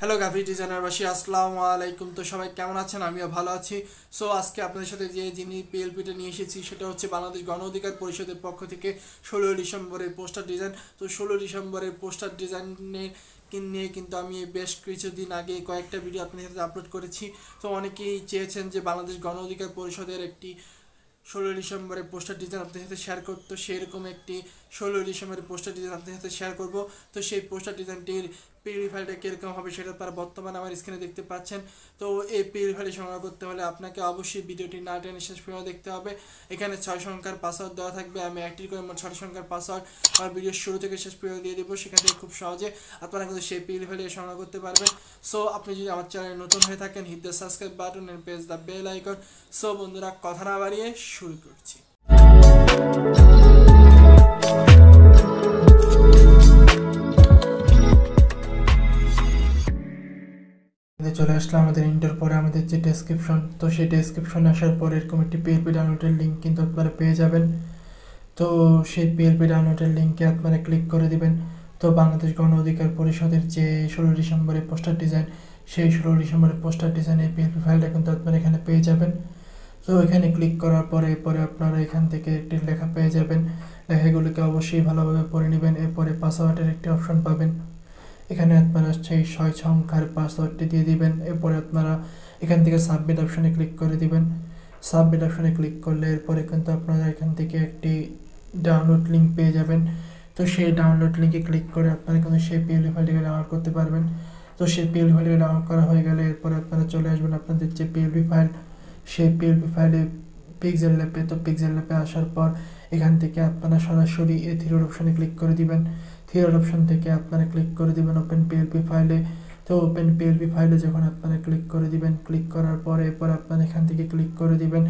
Hello graphic ডিজাইনারবাসী আসসালামু আলাইকুম তো সবাই কেমন আছেন? আমিও ভালো আছি। সো আজকে আপনাদের সাথে যে যিনি পিএলপিটা নিয়ে এসেছি, সেটা হচ্ছে বাংলাদেশ গণ অধিকার পরিষদের পক্ষ থেকে ষোলো ডিসেম্বরের পোস্টার ডিজাইন। তো ষোলো ডিসেম্বরের পোস্টার ডিজাইনের নিয়ে কিন্তু আমি বেশ কিছুদিন আগে কয়েকটা ভিডিও আপনাদের সাথে আপলোড করেছি। তো অনেকেই চেয়েছেন যে বাংলাদেশ গণ অধিকার পরিষদের একটি ষোলো ডিসেম্বরে পোস্টার ডিজাইন আপনাদের সাথে শেয়ার করতো সেরকম একটি ষোলো ডিসেম্বরে পোস্টার ডিজাইন আপনাদের সাথে শেয়ার করব। তো সেই পোস্টার ডিজাইনটির পিডি ফাইলটা কীরকম হবে সেটা তারা বর্তমানে আমার স্ক্রিনে দেখতে পাচ্ছেন। তো এই পিডি ফাইলটি সংগ্রহ করতে হলে আপনাকে অবশ্যই ভিডিওটি না টেনে শেষ পর্যন্ত দেখতে হবে। এখানে ছয় সংখ্যার পাসওয়ার্ড দেওয়া থাকবে, আমি একটি করে মোট ছয় সংখ্যার পাসওয়ার্ড আমার ভিডিওর শুরু থেকে শেষ পর্যন্ত দিয়ে দেবো, সেখান থেকে খুব সহজে আপনারা কিন্তু সেই পিডি ফাইলটি সংগ্রহ করতে পারবেন। সো আপনি যদি আমার চ্যানেলে নতুন হয়ে থাকেন hit the subscribe button and press the bell icon so বন্ধুরা, কথা না বাড়িয়ে শুরু করছি। চলে আসলে আমাদের ইন্টার পরে আমাদের যে ডেসক্রিপশন তো সেই ডেসক্রিপশনে আসার পর এরকম একটি পিএলপি ডাউনলোডের লিঙ্ক কিন্তু আপনারা পেয়ে যাবেন। তো সেই পিএলপি ডাউনলোডের লিঙ্কে আপনারা ক্লিক করে দিবেন। তো বাংলাদেশ গণ অধিকার পরিষদের যে ষোলো ডিসেম্বরের পোস্টার ডিজাইন সেই ষোলো ডিসেম্বরের পোস্টার ডিজাইনের পিএলপি ফাইলটা কিন্তু আপনারা এখানে পেয়ে যাবেন। তো এখানে ক্লিক করার পরে এরপরে আপনারা এখান থেকে একটি লেখা পেয়ে যাবেন। লেখাগুলিকে অবশ্যই ভালোভাবে পড়ে নেবেন। এরপরে পাসওয়ার্ডের একটি অপশন পাবেন। এখানে আপনারা সেই ছয় সংখ্যার পাসওয়ার্ডটি দিয়ে দিবেন। এরপরে আপনারা এখান থেকে সাবমিট অপশনে ক্লিক করে দিবেন। সাবমিট অপশনে ক্লিক করলে এরপরে কিন্তু আপনারা এখান থেকে একটি ডাউনলোড লিঙ্ক পেয়ে যাবেন। তো সেই ডাউনলোড লিঙ্কে ক্লিক করে আপনারা কিন্তু সেই পিএলই ফাইলটিকে ডাউনলোড করতে পারবেন। তো সেই পিএলই ফাইলটিকে ডাউনলোড করা হয়ে গেলে এরপরে আপনারা চলে আসবেন আপনাদের যে পিএলবি ফাইল সেই পিএলপি ফাইলে পিক্সেল ল্যাপে তো পিক্সেল ল্যাপে আসার পর এখান থেকে আপনারা সরাসরি এ থ্রির অপশনে ক্লিক করে দিবেন। থিওর অপশন থেকে আপনারা ক্লিক করে দিবেন ওপেন পিএলপি ফাইলে তো ওপেন পিএলপি ফাইলে যখন আপনারা ক্লিক করে দিবেন ক্লিক করার পরে এরপর আপনারা এখান থেকে ক্লিক করে দিবেন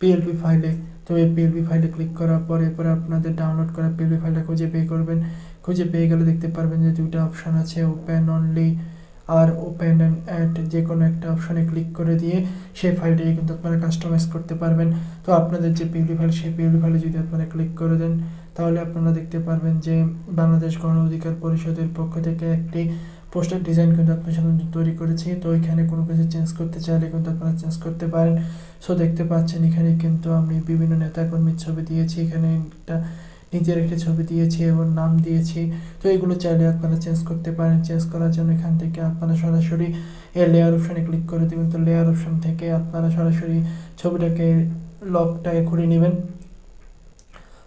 পিএলপি ফাইলে তো এই পিএলপি ফাইলে ক্লিক করার পরে এরপরে আপনাদের ডাউনলোড করা পিএলপি ফাইলটা খুঁজে পেয়ে করবেন। খুঁজে পেয়ে গেলে দেখতে পারবেন যে দুইটা অপশান আছে ওপেন অনলি আর ওপেন অ্যান্ড অ্যাড যে কোনো একটা অপশানে ক্লিক করে দিয়ে সেই ফাইলটিকে কিন্তু আপনারা কাস্টমাইজ করতে পারবেন। তো আপনাদের যে পিএলপি ফাইল সেই পিএলপি ফাইলে যদি আপনারা ক্লিক করে দেন তাহলে আপনারা দেখতে পারবেন যে বাংলাদেশ গণ অধিকার পরিষদের পক্ষ থেকে একটি পোস্টার ডিজাইন কিন্তু আপনার সামনে তৈরি করেছি। তো এখানে কোনো কিছু চেঞ্জ করতে চাইলে কিন্তু আপনারা চেঞ্জ করতে পারেন। সো দেখতে পাচ্ছেন এখানে কিন্তু আমি বিভিন্ন নেতাকর্মীর ছবি দিয়েছি। এখানে একটা নিজের একটি ছবি দিয়েছি এবং নাম দিয়েছি। তো এগুলো চাইলে আপনারা চেঞ্জ করতে পারেন। চেঞ্জ করার জন্য এখান থেকে আপনারা সরাসরি এর লেয়ার অপশানে ক্লিক করে দেবেন। তো লেয়ার অপশান থেকে আপনারা সরাসরি ছবিটাকে লকটাকে খুলে নেবেন।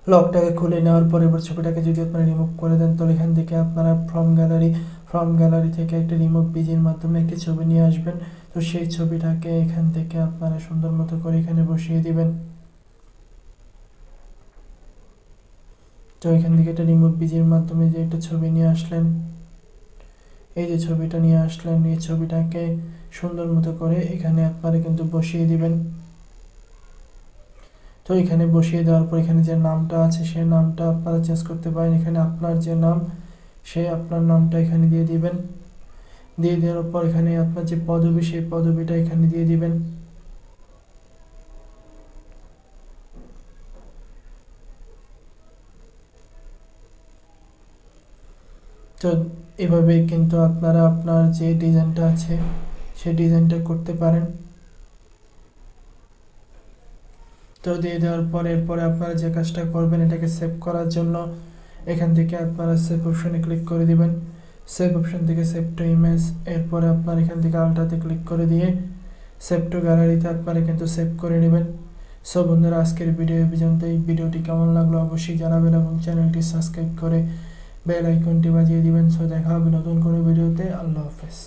লকটাকে খুলে নেওয়ার পরে এবার ছবিটাকে যদি আপনারা রিমুভ করে দেন, তাহলে এখান থেকে আপনারা ফ্রম গ্যালারি ফ্রম গ্যালারি থেকে একটা রিমুভ বিজির মাধ্যমে একটি ছবি নিয়ে আসবেন। তো সেই ছবিটাকে এখান থেকে আপনারা সুন্দর মতো করে এখানে বসিয়ে দিবেন। তো এখান থেকে একটা রিমুভ বিজির মাধ্যমে যে একটা ছবি নিয়ে আসলেন, এই যে ছবিটা নিয়ে আসলেন, এই ছবিটাকে সুন্দর মতো করে এখানে আপনারা কিন্তু বসিয়ে দিবেন। তো এখানে বসিয়ে দেওয়ার পর এখানে যে নামটা আছে সেই নামটা আপনারা চেঞ্জ করতে পারেন। এখানে আপনার যে নাম সেই আপনার নামটা এখানে দিয়ে দিবেন। দিয়ে দেওয়ার পর এখানে আপনার যে পদবি, সেই পদবিটা এখানে দিয়ে দিবেন। তো এভাবে কিন্তু আপনারা আপনার যে ডিজাইনটা আছে সেই ডিজাইনটা করতে পারেন। তো দিয়ে দেওয়ার পর এরপরে আপনারা যে কাজটা করবেন এটাকে সেভ করার জন্য এখান থেকে আপনারা সেভ অপশনে ক্লিক করে দিবেন। সেভ অপশন থেকে সেভ টু ইমেজ এরপরে আপনার এখান থেকে আলটাতে ক্লিক করে দিয়ে সেভ টু গ্যালারিতে আপনারা কিন্তু সেভ করে নেবেন। সো বন্ধুরা, আজকের ভিডিও পর্যন্ত এই ভিডিওটি কেমন লাগল অবশ্যই জানাবেন এবং চ্যানেলটি সাবস্ক্রাইব করে বেল আইকনটি বাজিয়ে দিবেন। সো দেখা হবে নতুন কোনো ভিডিওতে আল্লাহ হাফেজ।